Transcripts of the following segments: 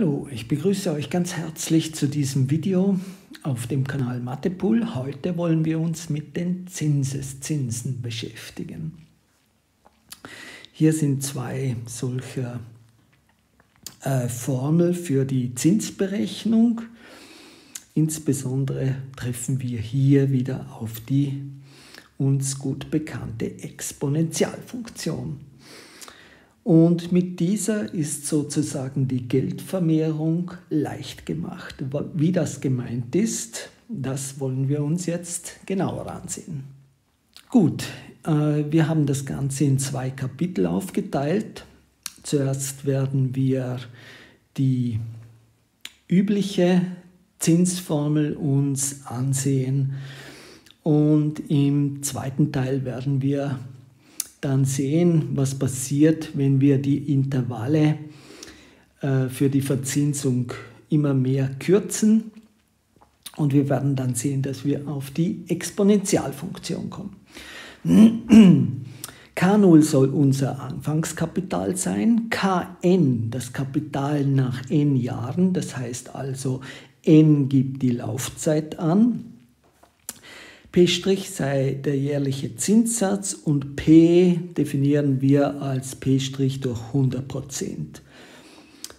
Hallo, ich begrüße euch ganz herzlich zu diesem Video auf dem Kanal Mathepool. Heute wollen wir uns mit den Zinseszinsen beschäftigen. Hier sind zwei solcher äh, Formel für die Zinsberechnung. Insbesondere treffen wir hier wieder auf die uns gut bekannte Exponentialfunktion. Und mit dieser ist sozusagen die Geldvermehrung leicht gemacht. Wie das gemeint ist, das wollen wir uns jetzt genauer ansehen. Gut, äh, wir haben das Ganze in zwei Kapitel aufgeteilt. Zuerst werden wir die übliche Zinsformel uns ansehen und im zweiten Teil werden wir dann sehen, was passiert, wenn wir die Intervalle äh, für die Verzinsung immer mehr kürzen. Und wir werden dann sehen, dass wir auf die Exponentialfunktion kommen. K0 soll unser Anfangskapital sein, Kn das Kapital nach n Jahren, das heißt also n gibt die Laufzeit an P' sei der jährliche Zinssatz und P definieren wir als P' durch 100%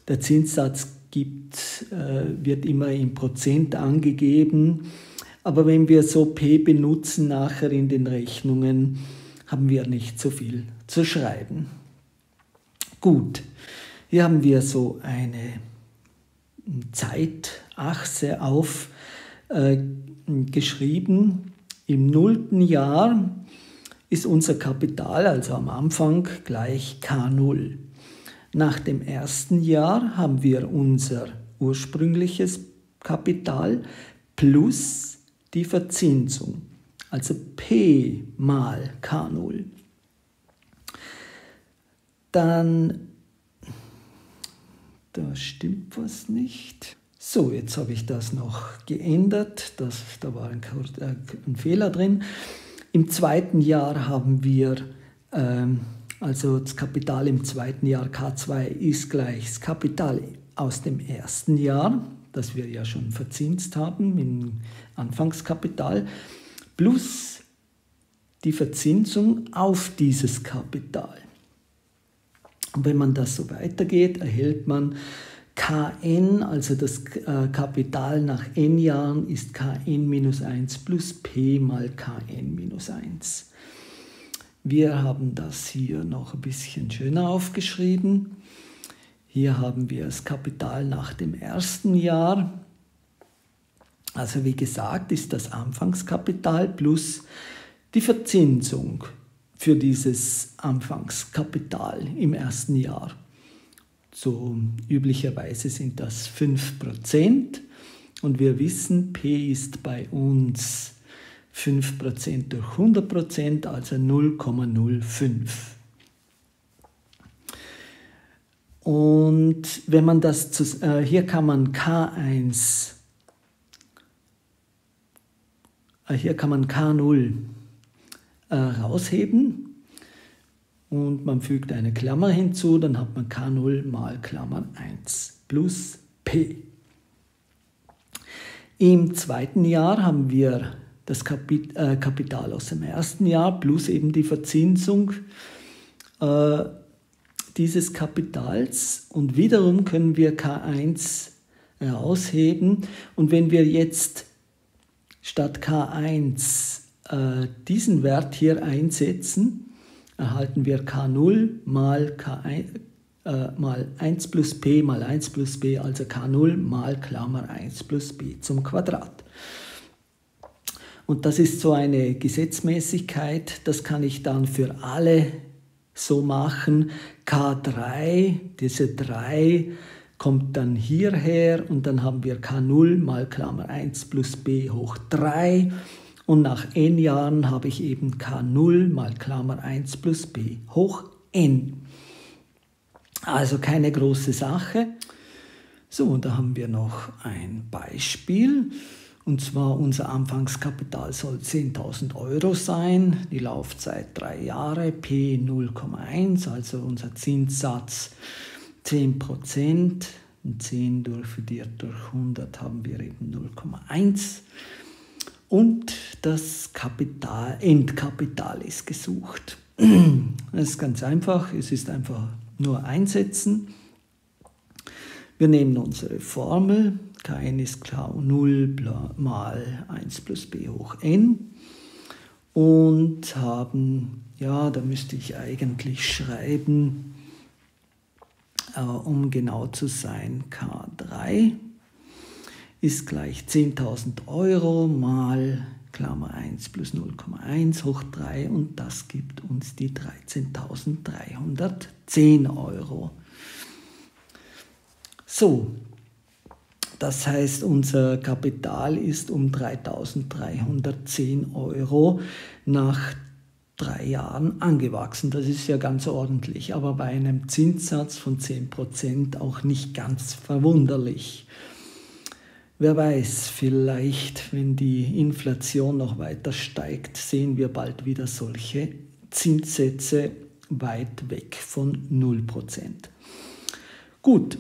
Der Zinssatz gibt, äh, wird immer in Prozent angegeben, aber wenn wir so P benutzen nachher in den Rechnungen, haben wir nicht so viel zu schreiben. Gut, hier haben wir so eine Zeitachse aufgeschrieben. Äh, im nullten Jahr ist unser Kapital, also am Anfang, gleich K0. Nach dem ersten Jahr haben wir unser ursprüngliches Kapital plus die Verzinsung, also P mal K0. Dann, da stimmt was nicht. So, jetzt habe ich das noch geändert. Das, da war ein, äh, ein Fehler drin. Im zweiten Jahr haben wir, ähm, also das Kapital im zweiten Jahr K2 ist gleich das Kapital aus dem ersten Jahr, das wir ja schon verzinst haben im Anfangskapital, plus die Verzinsung auf dieses Kapital. Und wenn man das so weitergeht, erhält man Kn, also das äh, Kapital nach n Jahren, ist Kn minus 1 plus P mal Kn minus 1. Wir haben das hier noch ein bisschen schöner aufgeschrieben. Hier haben wir das Kapital nach dem ersten Jahr. Also wie gesagt, ist das Anfangskapital plus die Verzinsung für dieses Anfangskapital im ersten Jahr. So üblicherweise sind das 5% und wir wissen, P ist bei uns 5% durch 100%, also 0,05. Und wenn man das, äh, hier kann man K1, äh, hier kann man K0 äh, rausheben und man fügt eine Klammer hinzu, dann hat man K0 mal Klammer 1 plus P. Im zweiten Jahr haben wir das äh, Kapital aus dem ersten Jahr plus eben die Verzinsung äh, dieses Kapitals und wiederum können wir K1 herausheben und wenn wir jetzt statt K1 äh, diesen Wert hier einsetzen, erhalten wir K0 mal, K1, äh, mal 1 plus p mal 1 plus b, also K0 mal Klammer 1 plus b zum Quadrat. Und das ist so eine Gesetzmäßigkeit, das kann ich dann für alle so machen. K3, diese 3 kommt dann hierher und dann haben wir K0 mal Klammer 1 plus b hoch 3 und nach n Jahren habe ich eben K0 mal Klammer 1 plus b hoch n. Also keine große Sache. So, und da haben wir noch ein Beispiel. Und zwar unser Anfangskapital soll 10.000 Euro sein, die Laufzeit drei Jahre, P 0,1, also unser Zinssatz 10%. Und 10 dividiert durch 100 haben wir eben 0,1. Und das Kapital, Endkapital ist gesucht. Das ist ganz einfach, es ist einfach nur einsetzen. Wir nehmen unsere Formel, Kn ist klar 0 mal 1 plus b hoch n und haben, ja, da müsste ich eigentlich schreiben, äh, um genau zu sein, K3 ist gleich 10.000 Euro mal Klammer 1 plus 0,1 hoch 3 und das gibt uns die 13.310 Euro. So, das heißt, unser Kapital ist um 3.310 Euro nach drei Jahren angewachsen. Das ist ja ganz ordentlich, aber bei einem Zinssatz von 10% auch nicht ganz verwunderlich. Wer weiß, vielleicht, wenn die Inflation noch weiter steigt, sehen wir bald wieder solche Zinssätze weit weg von 0%. Gut,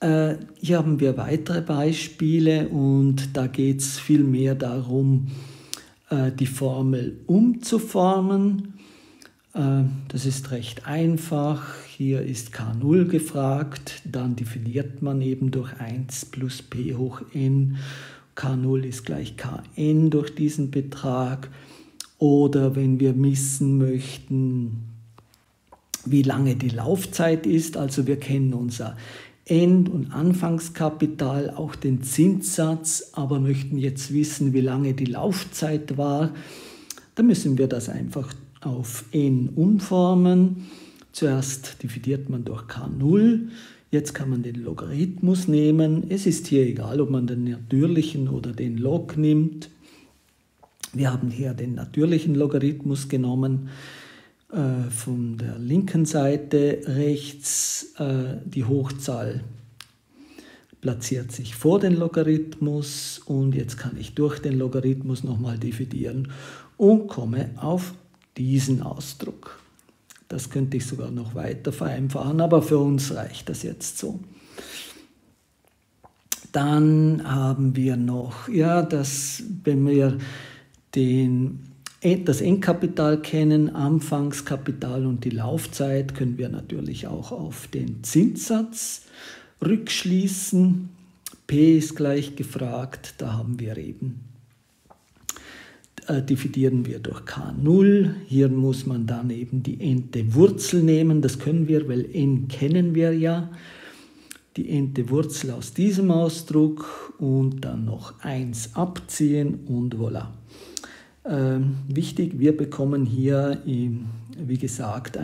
äh, hier haben wir weitere Beispiele und da geht es vielmehr darum, äh, die Formel umzuformen. Äh, das ist recht einfach. Hier ist K0 gefragt, dann definiert man eben durch 1 plus p hoch n. K0 ist gleich Kn durch diesen Betrag. Oder wenn wir missen möchten, wie lange die Laufzeit ist, also wir kennen unser End- und Anfangskapital, auch den Zinssatz, aber möchten jetzt wissen, wie lange die Laufzeit war, dann müssen wir das einfach auf n umformen. Zuerst dividiert man durch k0, jetzt kann man den Logarithmus nehmen. Es ist hier egal, ob man den natürlichen oder den Log nimmt. Wir haben hier den natürlichen Logarithmus genommen. Äh, von der linken Seite rechts äh, die Hochzahl platziert sich vor den Logarithmus und jetzt kann ich durch den Logarithmus nochmal dividieren und komme auf diesen Ausdruck. Das könnte ich sogar noch weiter vereinfachen, aber für uns reicht das jetzt so. Dann haben wir noch, ja, dass wenn wir den das Endkapital kennen, Anfangskapital und die Laufzeit, können wir natürlich auch auf den Zinssatz rückschließen. P ist gleich gefragt, da haben wir eben, äh, dividieren wir durch K0. Hier muss man dann eben die ente Wurzel nehmen, das können wir, weil n kennen wir ja. Die ente Wurzel aus diesem Ausdruck und dann noch 1 abziehen und voilà. Ähm, wichtig, wir bekommen hier, wie gesagt,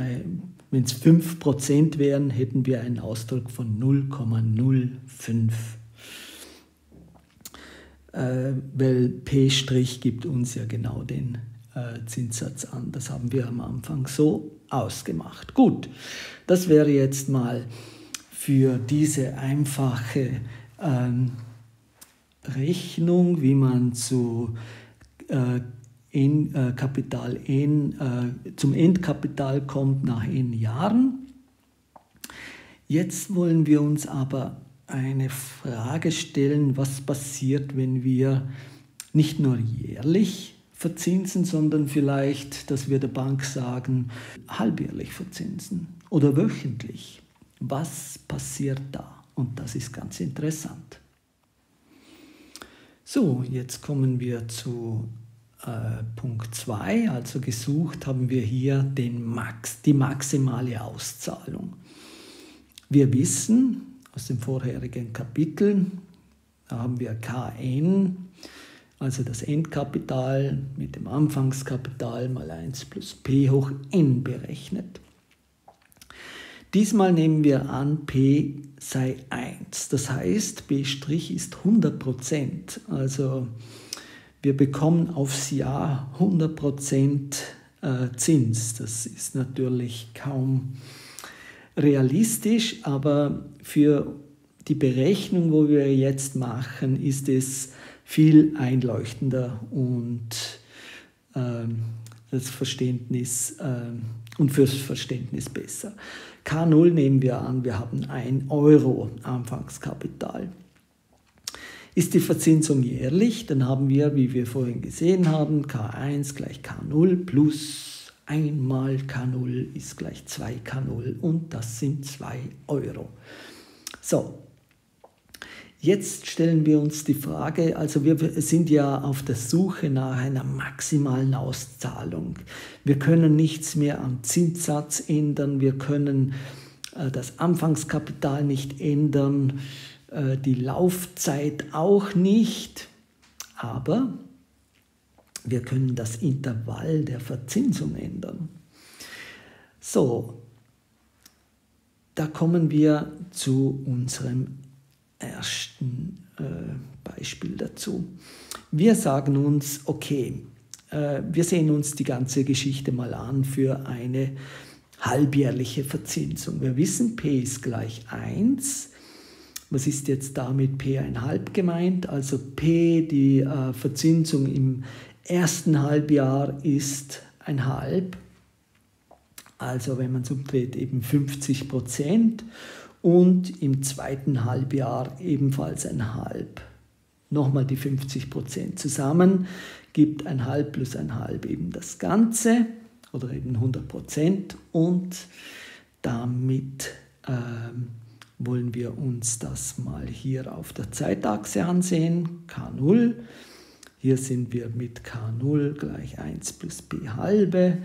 wenn es 5% wären, hätten wir einen Ausdruck von 0,05. Äh, weil P' gibt uns ja genau den äh, Zinssatz an. Das haben wir am Anfang so ausgemacht. Gut, das wäre jetzt mal für diese einfache ähm, Rechnung, wie man zu äh, in, äh, Kapital N, äh, zum Endkapital kommt nach N Jahren. Jetzt wollen wir uns aber eine Frage stellen, was passiert, wenn wir nicht nur jährlich verzinsen, sondern vielleicht, dass wir der Bank sagen, halbjährlich verzinsen oder wöchentlich. Was passiert da? Und das ist ganz interessant. So, jetzt kommen wir zu äh, Punkt 2, also gesucht haben wir hier den Max, die maximale Auszahlung. Wir wissen aus dem vorherigen Kapitel, da haben wir Kn, also das Endkapital mit dem Anfangskapital mal 1 plus p hoch n berechnet. Diesmal nehmen wir an, p sei 1. Das heißt, b' ist 100%. Also wir bekommen aufs Jahr 100% äh, Zins. Das ist natürlich kaum realistisch, aber für die Berechnung, wo wir jetzt machen, ist es viel einleuchtender und ähm, das Verständnis ähm, und fürs Verständnis besser. K0 nehmen wir an, wir haben 1 Euro Anfangskapital. Ist die Verzinsung jährlich, dann haben wir, wie wir vorhin gesehen haben, K1 gleich K0 plus 1 mal K0 ist gleich 2 K0 und das sind 2 Euro. So, Jetzt stellen wir uns die Frage, also wir sind ja auf der Suche nach einer maximalen Auszahlung. Wir können nichts mehr am Zinssatz ändern, wir können äh, das Anfangskapital nicht ändern, äh, die Laufzeit auch nicht, aber wir können das Intervall der Verzinsung ändern. So, da kommen wir zu unserem ersten äh, Beispiel dazu. Wir sagen uns, okay, äh, wir sehen uns die ganze Geschichte mal an für eine halbjährliche Verzinsung. Wir wissen, P ist gleich 1. Was ist jetzt damit P1,5 gemeint? Also P, die äh, Verzinsung im ersten Halbjahr ist ein halb. Also wenn man es umdreht, eben 50 Prozent und im zweiten Halbjahr ebenfalls ein halb. Nochmal die 50 Prozent zusammen gibt ein halb plus ein halb eben das Ganze oder eben 100 Prozent und damit ähm, wollen wir uns das mal hier auf der Zeitachse ansehen. K0, hier sind wir mit K0 gleich 1 plus b halbe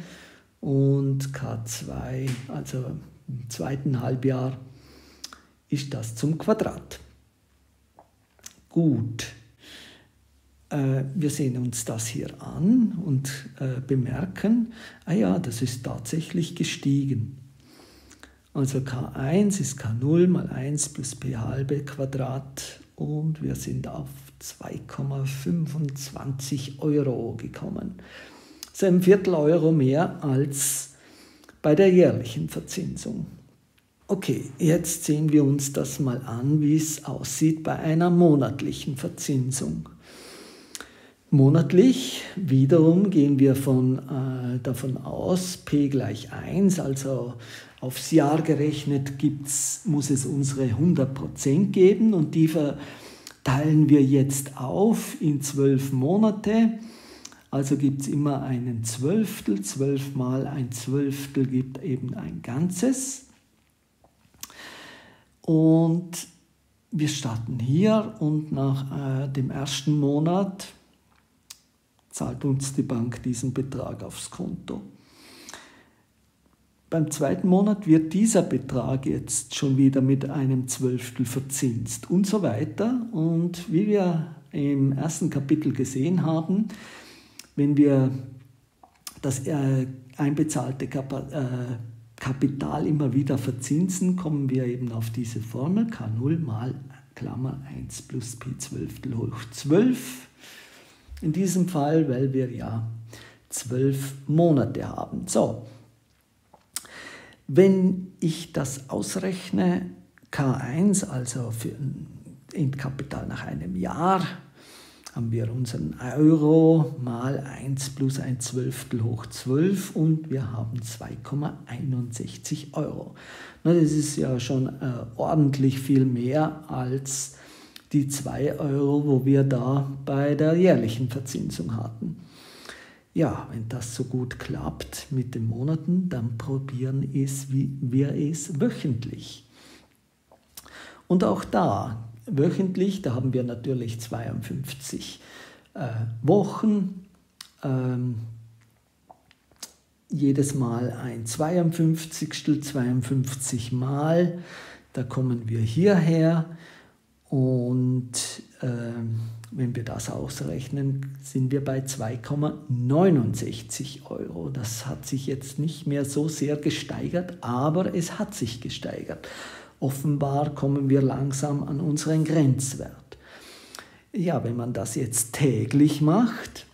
und K2, also im zweiten Halbjahr ist das zum Quadrat. Gut, äh, wir sehen uns das hier an und äh, bemerken, ah ja, das ist tatsächlich gestiegen. Also K1 ist K0 mal 1 plus p halbe Quadrat und wir sind auf 2,25 Euro gekommen. Das ist ein Viertel Euro mehr als bei der jährlichen Verzinsung. Okay, jetzt sehen wir uns das mal an, wie es aussieht bei einer monatlichen Verzinsung. Monatlich wiederum gehen wir von, äh, davon aus, p gleich 1, also aufs Jahr gerechnet gibt's, muss es unsere 100% geben und die verteilen wir jetzt auf in zwölf Monate. Also gibt es immer einen Zwölftel, zwölf mal ein Zwölftel gibt eben ein Ganzes. Und wir starten hier und nach äh, dem ersten Monat zahlt uns die Bank diesen Betrag aufs Konto. Beim zweiten Monat wird dieser Betrag jetzt schon wieder mit einem Zwölftel verzinst und so weiter. Und wie wir im ersten Kapitel gesehen haben, wenn wir das äh, einbezahlte Kapital äh, Kapital immer wieder verzinsen, kommen wir eben auf diese Formel K0 mal Klammer 1 plus P 12 hoch 12. In diesem Fall, weil wir ja 12 Monate haben. So, wenn ich das ausrechne, K1, also für ein Endkapital nach einem Jahr, haben wir unseren Euro mal 1 plus ein Zwölftel hoch 12 und wir haben 2,61 Euro. das ist ja schon äh, ordentlich viel mehr als die 2 Euro, wo wir da bei der jährlichen Verzinsung hatten. Ja, wenn das so gut klappt mit den Monaten, dann probieren es, wir es wöchentlich. Und auch da wöchentlich. Da haben wir natürlich 52 äh, Wochen. Ähm, jedes Mal ein 52. 52 Mal. Da kommen wir hierher und äh, wenn wir das ausrechnen, sind wir bei 2,69 Euro. Das hat sich jetzt nicht mehr so sehr gesteigert, aber es hat sich gesteigert. Offenbar kommen wir langsam an unseren Grenzwert. Ja, wenn man das jetzt täglich macht,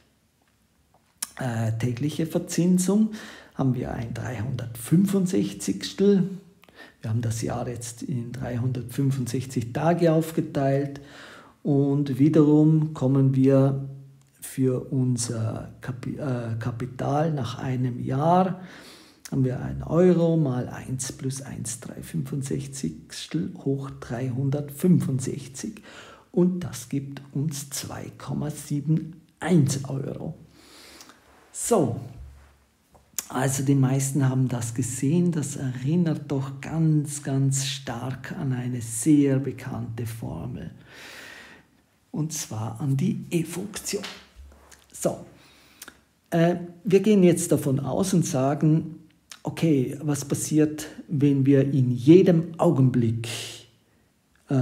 äh, tägliche Verzinsung, haben wir ein 365. Wir haben das Jahr jetzt in 365 Tage aufgeteilt und wiederum kommen wir für unser Kapital nach einem Jahr haben wir 1 Euro mal 1 plus 1, 365 hoch 365. Und das gibt uns 2,71 Euro. So, also die meisten haben das gesehen. Das erinnert doch ganz, ganz stark an eine sehr bekannte Formel. Und zwar an die E-Funktion. So, äh, wir gehen jetzt davon aus und sagen, okay, was passiert, wenn wir in jedem Augenblick äh,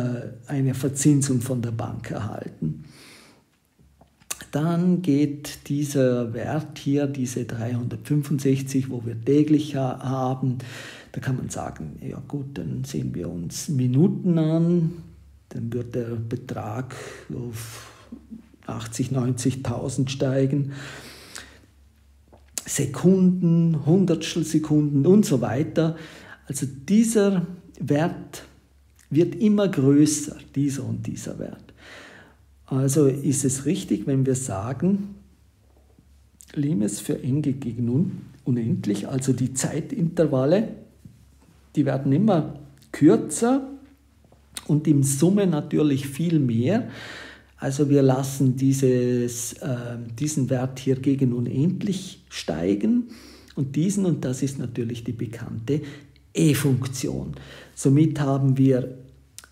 eine Verzinsung von der Bank erhalten? Dann geht dieser Wert hier, diese 365, wo wir täglich haben, da kann man sagen, ja gut, dann sehen wir uns Minuten an, dann wird der Betrag auf 80, 90.000 steigen. Sekunden, Hundertstel Sekunden und so weiter. Also dieser Wert wird immer größer, dieser und dieser Wert. Also ist es richtig, wenn wir sagen, Limes für n gegen unendlich, also die Zeitintervalle, die werden immer kürzer und im Summe natürlich viel mehr. Also wir lassen dieses, äh, diesen Wert hier gegen unendlich steigen und diesen, und das ist natürlich die bekannte E-Funktion. Somit haben wir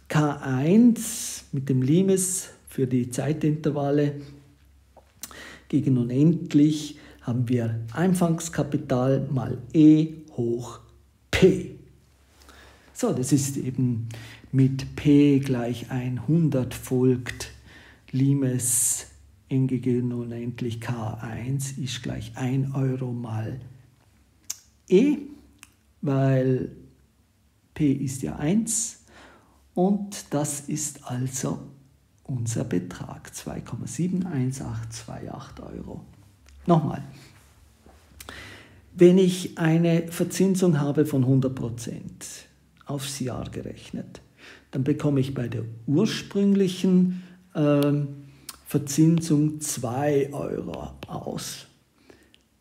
K1 mit dem Limes für die Zeitintervalle gegen unendlich haben wir Anfangskapital mal E hoch P. So, das ist eben mit P gleich 100 folgt Limes n unendlich K1 ist gleich 1 Euro mal E, weil P ist ja 1 und das ist also unser Betrag 2,71828 Euro. Nochmal, wenn ich eine Verzinsung habe von 100% aufs Jahr gerechnet, dann bekomme ich bei der ursprünglichen ähm, Verzinsung 2 Euro aus,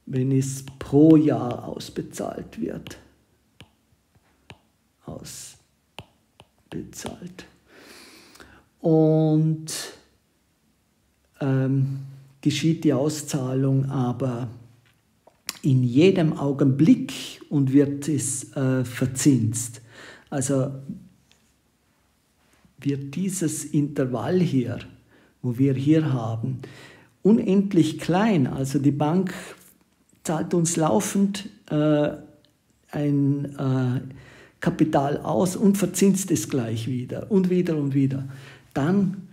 wenn es pro Jahr ausbezahlt wird. Ausbezahlt. Und ähm, geschieht die Auszahlung aber in jedem Augenblick und wird es äh, verzinst. Also wird dieses Intervall hier, wo wir hier haben, unendlich klein. Also die Bank zahlt uns laufend äh, ein äh, Kapital aus und verzinst es gleich wieder und wieder und wieder. Dann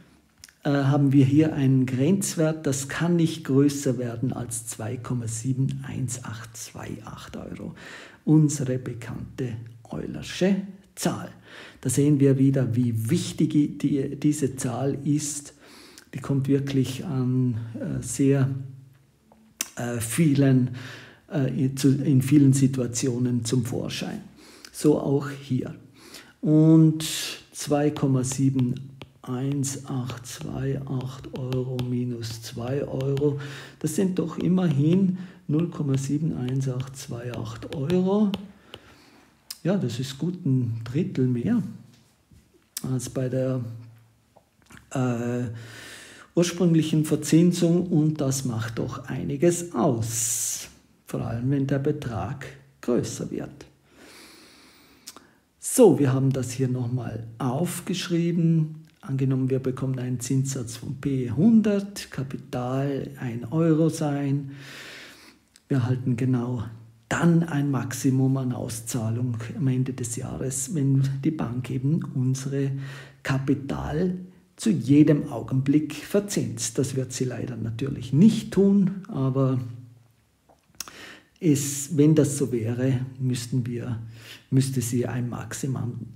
äh, haben wir hier einen Grenzwert, das kann nicht größer werden als 2,71828 Euro. Unsere bekannte Eulersche Zahl. Da sehen wir wieder, wie wichtig die, diese Zahl ist. Die kommt wirklich an äh, sehr äh, vielen, äh, in vielen Situationen zum Vorschein. So auch hier. Und 2,71828 Euro minus 2 Euro, das sind doch immerhin 0,71828 Euro. Ja, das ist gut ein Drittel mehr als bei der äh, ursprünglichen Verzinsung und das macht doch einiges aus, vor allem wenn der Betrag größer wird. So, wir haben das hier nochmal aufgeschrieben. Angenommen, wir bekommen einen Zinssatz von P100, Kapital 1 Euro sein. Wir halten genau dann ein Maximum an Auszahlung am Ende des Jahres, wenn die Bank eben unsere Kapital zu jedem Augenblick verzinst. Das wird sie leider natürlich nicht tun, aber es, wenn das so wäre, müssten wir, müsste sie ein Maximum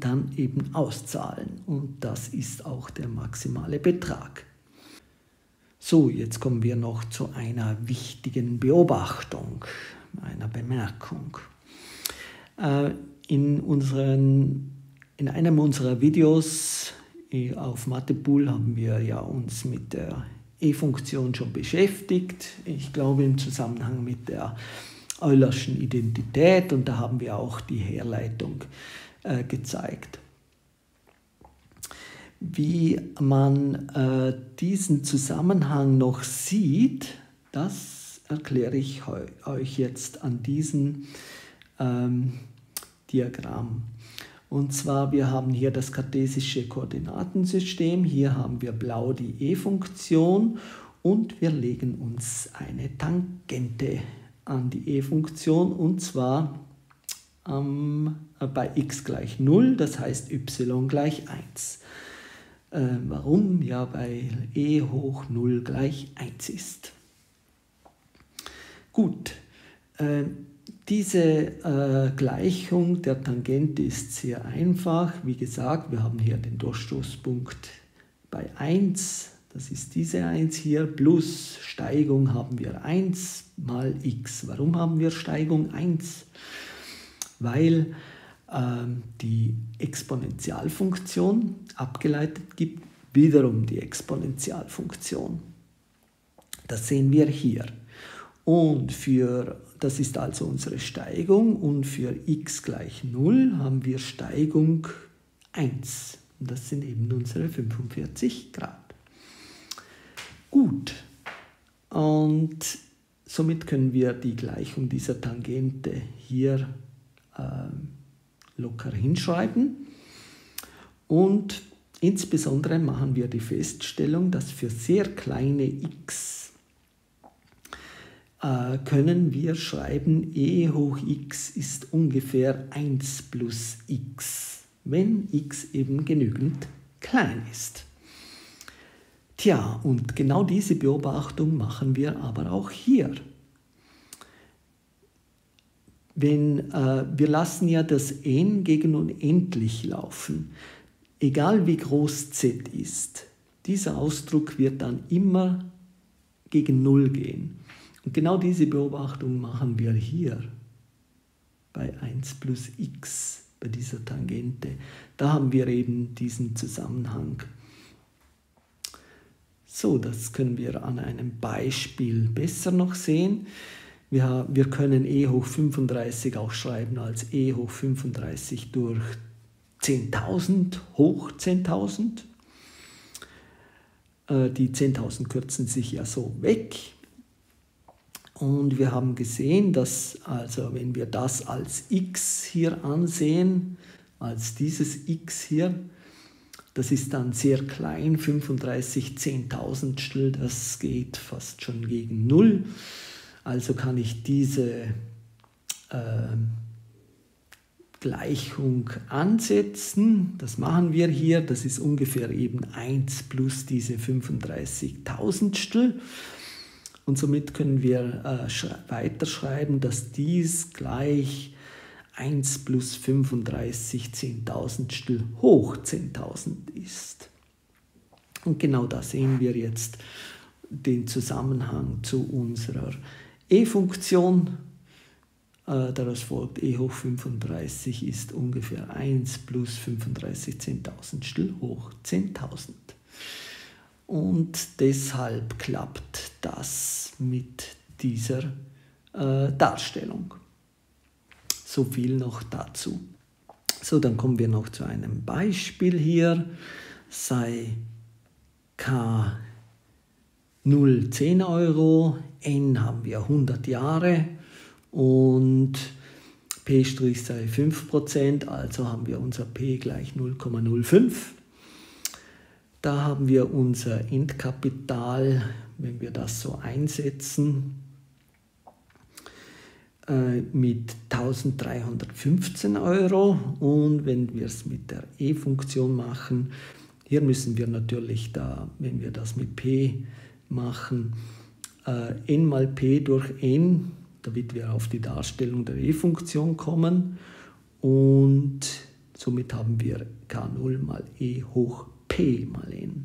dann eben auszahlen. Und das ist auch der maximale Betrag. So, jetzt kommen wir noch zu einer wichtigen Beobachtung einer Bemerkung. Äh, in, unseren, in einem unserer Videos äh, auf Mathepool haben wir ja uns mit der E-Funktion schon beschäftigt. Ich glaube im Zusammenhang mit der Eulerschen Identität und da haben wir auch die Herleitung äh, gezeigt. Wie man äh, diesen Zusammenhang noch sieht, das erkläre ich euch jetzt an diesem ähm, Diagramm. Und zwar, wir haben hier das kartesische Koordinatensystem, hier haben wir blau die e-Funktion und wir legen uns eine Tangente an die e-Funktion und zwar ähm, bei x gleich 0, das heißt y gleich 1. Äh, warum? Ja, weil e hoch 0 gleich 1 ist. Gut, äh, diese äh, Gleichung der Tangente ist sehr einfach. Wie gesagt, wir haben hier den Durchstoßpunkt bei 1 das ist diese 1 hier, plus Steigung haben wir 1 mal x. Warum haben wir Steigung 1? Weil ähm, die Exponentialfunktion abgeleitet gibt wiederum die Exponentialfunktion. Das sehen wir hier. Und für, das ist also unsere Steigung und für x gleich 0 haben wir Steigung 1. Und das sind eben unsere 45 Grad. Gut. Und somit können wir die Gleichung dieser Tangente hier äh, locker hinschreiben. Und insbesondere machen wir die Feststellung, dass für sehr kleine x äh, können wir schreiben, e hoch x ist ungefähr 1 plus x, wenn x eben genügend klein ist. Tja, und genau diese Beobachtung machen wir aber auch hier. Wenn, äh, wir lassen ja das n gegen unendlich laufen, egal wie groß z ist. Dieser Ausdruck wird dann immer gegen 0 gehen. Und genau diese Beobachtung machen wir hier bei 1 plus x, bei dieser Tangente. Da haben wir eben diesen Zusammenhang. So, das können wir an einem Beispiel besser noch sehen. Wir, wir können e hoch 35 auch schreiben als e hoch 35 durch 10.000 hoch 10.000. Äh, die 10.000 kürzen sich ja so weg. Und wir haben gesehen, dass also wenn wir das als x hier ansehen, als dieses x hier, das ist dann sehr klein, 35 Zehntausendstel, das geht fast schon gegen Null. Also kann ich diese äh, Gleichung ansetzen. Das machen wir hier. Das ist ungefähr eben 1 plus diese 35 Tausendstel. Und somit können wir äh, weiterschreiben, dass dies gleich 1 plus 35 Zehntausendstel hoch 10.000 ist. Und genau da sehen wir jetzt den Zusammenhang zu unserer e-Funktion. Äh, daraus folgt e hoch 35 ist ungefähr 1 plus 35 Zehntausendstel hoch 10.000. Und deshalb klappt das mit dieser äh, Darstellung. So viel noch dazu. So, dann kommen wir noch zu einem Beispiel hier. Sei K 0 10 Euro, N haben wir 100 Jahre und P' sei 5%, also haben wir unser P gleich 0,05. Da haben wir unser Endkapital, wenn wir das so einsetzen, mit 1315 Euro und wenn wir es mit der E-Funktion machen, hier müssen wir natürlich da, wenn wir das mit P machen, äh, n mal P durch n, damit wir auf die Darstellung der E-Funktion kommen und somit haben wir K0 mal E hoch P mal n.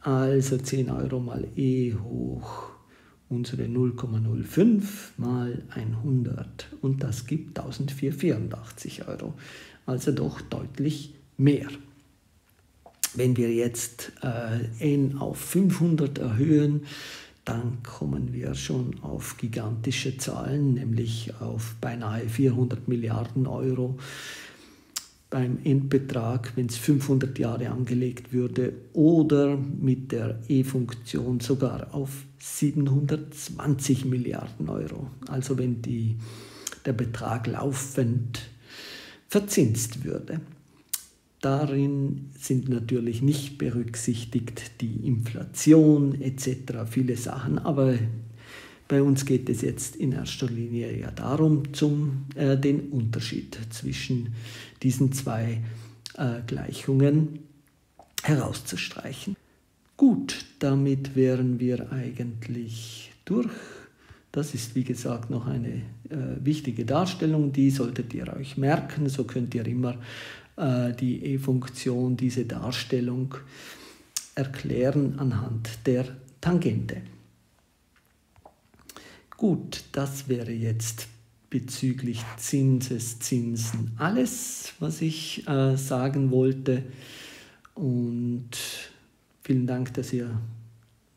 Also 10 Euro mal E hoch unsere 0,05 mal 100 und das gibt 1484 Euro. Also doch deutlich mehr. Wenn wir jetzt äh, n auf 500 erhöhen, dann kommen wir schon auf gigantische Zahlen, nämlich auf beinahe 400 Milliarden Euro beim Endbetrag, wenn es 500 Jahre angelegt würde, oder mit der E-Funktion sogar auf 720 Milliarden Euro. Also wenn die, der Betrag laufend verzinst würde. Darin sind natürlich nicht berücksichtigt die Inflation etc., viele Sachen, aber bei uns geht es jetzt in erster Linie ja darum, zum, äh, den Unterschied zwischen diesen zwei äh, Gleichungen herauszustreichen. Gut, damit wären wir eigentlich durch. Das ist wie gesagt noch eine äh, wichtige Darstellung, die solltet ihr euch merken, so könnt ihr immer äh, die E-Funktion, diese Darstellung erklären anhand der Tangente. Gut, das wäre jetzt bezüglich Zinseszinsen alles, was ich äh, sagen wollte. Und vielen Dank, dass ihr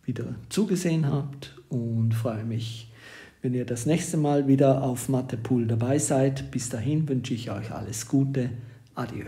wieder zugesehen habt und freue mich, wenn ihr das nächste Mal wieder auf Mathepool dabei seid. Bis dahin wünsche ich euch alles Gute. Adieu.